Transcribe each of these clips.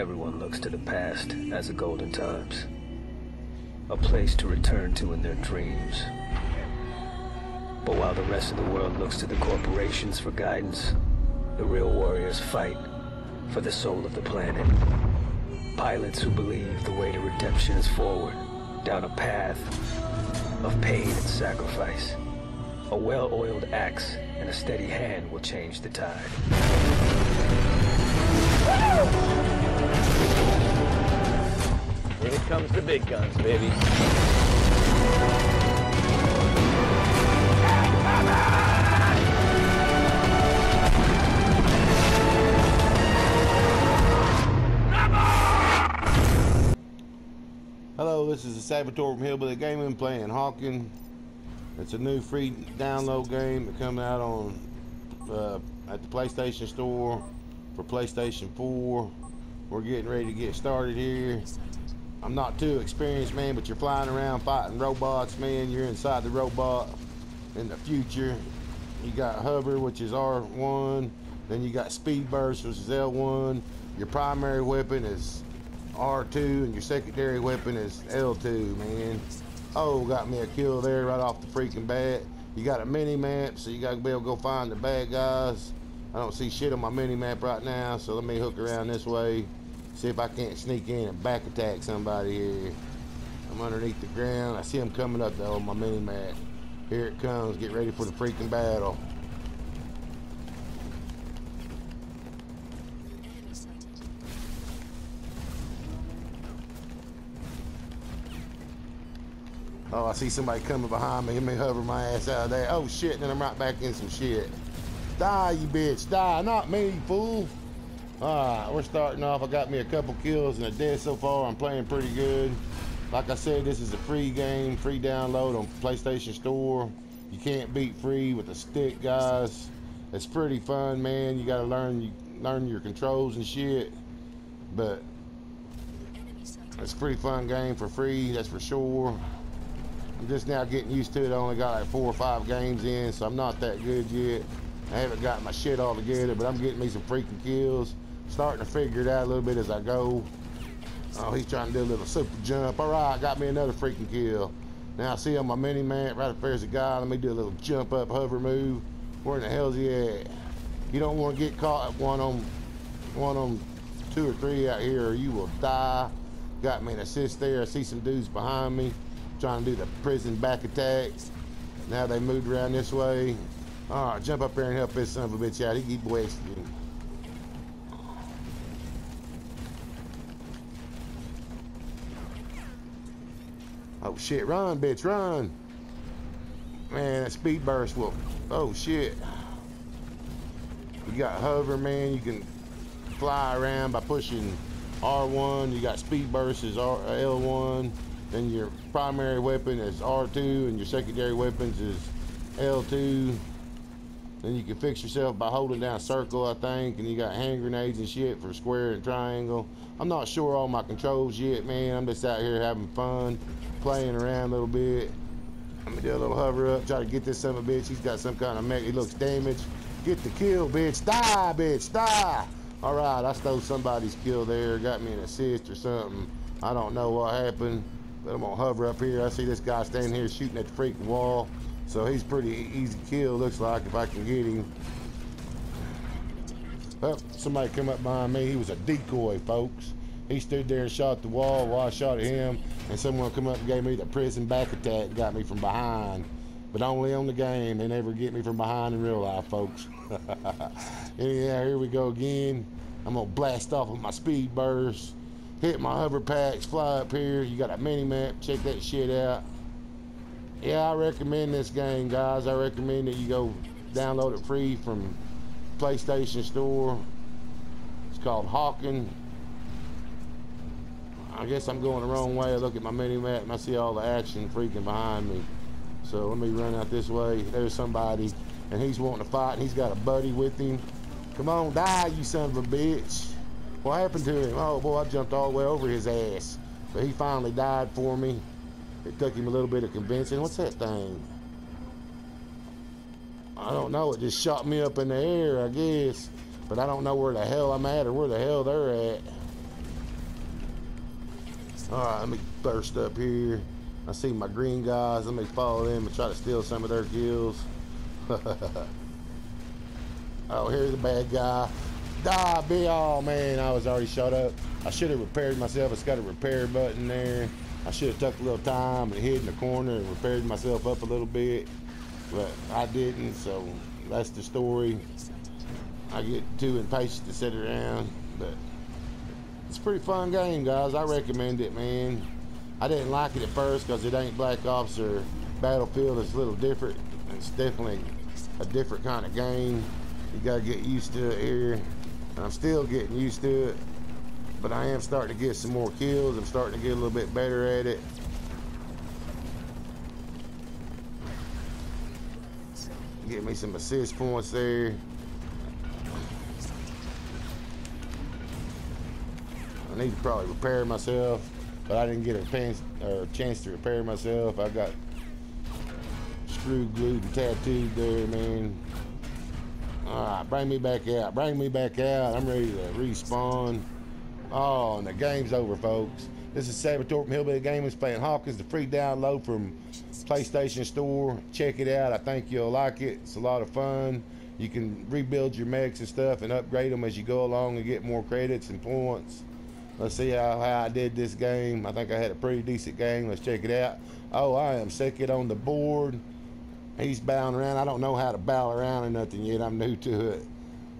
Everyone looks to the past as the golden times. A place to return to in their dreams. But while the rest of the world looks to the corporations for guidance, the real warriors fight for the soul of the planet. Pilots who believe the way to redemption is forward, down a path of pain and sacrifice. A well-oiled axe and a steady hand will change the tide. Big guns, baby. Hello, this is the Saboteur from Hillbilly Gaming playing Hawken. It's a new free download game that come out on uh, at the PlayStation Store for PlayStation 4. We're getting ready to get started here. I'm not too experienced, man, but you're flying around fighting robots, man. You're inside the robot in the future. You got hover, which is R1. Then you got speed burst, which is L1. Your primary weapon is R2 and your secondary weapon is L2, man. Oh, got me a kill there right off the freaking bat. You got a mini map, so you got to be able to go find the bad guys. I don't see shit on my mini map right now, so let me hook around this way. See if I can't sneak in and back attack somebody here. I'm underneath the ground. I see them coming up though on my mini map. Here it comes. Get ready for the freaking battle. Oh, I see somebody coming behind me. Let me hover my ass out of there. Oh, shit. Then I'm right back in some shit. Die, you bitch. Die. Not me, fool. All right, we're starting off. I got me a couple kills and a death so far. I'm playing pretty good. Like I said, this is a free game, free download on PlayStation Store. You can't beat free with a stick, guys. It's pretty fun, man. You got to learn you learn your controls and shit. But it's a pretty fun game for free, that's for sure. I'm just now getting used to it. I only got like four or five games in, so I'm not that good yet. I haven't got my shit all together, but I'm getting me some freaking kills. Starting to figure it out a little bit as I go. Oh, he's trying to do a little super jump. All right, got me another freaking kill. Now, I see on my mini map, right up there's a guy. Let me do a little jump up hover move. Where in the hell's he at? You don't want to get caught one on one on two or three out here or you will die. Got me an assist there. I see some dudes behind me trying to do the prison back attacks. Now they moved around this way. All right, jump up there and help this son of a bitch out. He keep wasting. Oh shit, run, bitch, run. Man, that speed burst will, oh shit. You got hover, man, you can fly around by pushing R1. You got speed burst is R, uh, L1. Then your primary weapon is R2 and your secondary weapons is L2. Then you can fix yourself by holding down circle, I think, and you got hand grenades and shit for square and triangle. I'm not sure all my controls yet, man. I'm just out here having fun, playing around a little bit. Let me do a little hover up, try to get this son of a bitch. He's got some kind of mech. He looks damaged. Get the kill, bitch. Die, bitch. Die. All right, I stole somebody's kill there. Got me an assist or something. I don't know what happened, but I'm gonna hover up here. I see this guy standing here shooting at the freaking wall. So he's pretty easy kill, looks like, if I can get him. Oh, somebody come up behind me. He was a decoy, folks. He stood there and shot the wall while I shot at him, and someone come up and gave me the prison back attack and got me from behind. But only on the game. They never get me from behind in real life, folks. Anyhow, here we go again. I'm gonna blast off with my speed burst, hit my hover packs, fly up here. You got a mini map, check that shit out. Yeah, I recommend this game, guys. I recommend that you go download it free from PlayStation Store. It's called Hawken. I guess I'm going the wrong way. I look at my mini map and I see all the action freaking behind me. So let me run out this way. There's somebody, and he's wanting to fight, and he's got a buddy with him. Come on, die, you son of a bitch. What happened to him? Oh, boy, I jumped all the way over his ass. But he finally died for me. It took him a little bit of convincing. What's that thing? I don't know. It just shot me up in the air, I guess. But I don't know where the hell I'm at or where the hell they're at. All right, let me burst up here. I see my green guys. Let me follow them and try to steal some of their kills. oh, here's a bad guy. Die, be all man. I was already shot up. I should have repaired myself. It's got a repair button there. I should have took a little time and hid in the corner and repaired myself up a little bit, but I didn't. So that's the story. I get too impatient to sit around, but it's a pretty fun game, guys. I recommend it, man. I didn't like it at first because it ain't Black Ops or Battlefield. It's a little different. It's definitely a different kind of game. You gotta get used to it here. I'm still getting used to it, but I am starting to get some more kills. I'm starting to get a little bit better at it. Get me some assist points there. I need to probably repair myself, but I didn't get a chance, a chance to repair myself. I got screwed, glued, and tattooed there, man. All right, bring me back out. Bring me back out. I'm ready to respawn. Oh, and the game's over, folks. This is from Hillbilly Gaming playing Hawkins, the free download from PlayStation Store. Check it out. I think you'll like it. It's a lot of fun. You can rebuild your mechs and stuff and upgrade them as you go along and get more credits and points. Let's see how, how I did this game. I think I had a pretty decent game. Let's check it out. Oh, I am second on the board. He's bowing around. I don't know how to bow around or nothing yet. I'm new to it.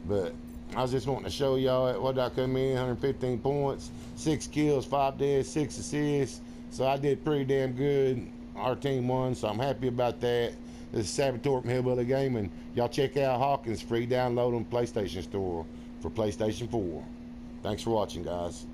But I was just wanting to show y'all what I come in, 115 points, six kills, five deaths, six assists. So I did pretty damn good. Our team won, so I'm happy about that. This is Saboteur from Hillbilly Gaming. Y'all check out Hawkins free download on PlayStation Store for PlayStation 4. Thanks for watching, guys.